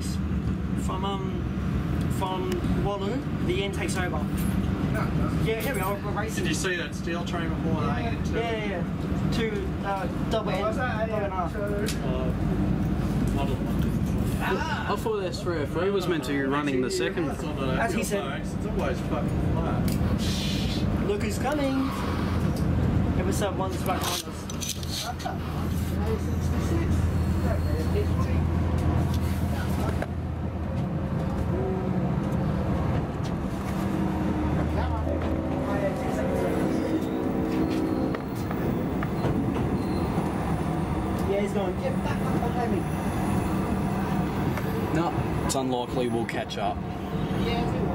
nice. From um, from Wallu, the end takes over. Ah, no, yeah, here we are, we're racing. Did you see that steel train before? Yeah, yeah, yeah, yeah. Two uh, double oh, N, double yeah, N R. Ah. I thought that 303 was meant to be running the second. As he said. It's always fucking fire. Look who's coming. Ever said uh, one's back on us. Ah, he's going, get back up behind me. No, it's unlikely we'll catch up. Yeah,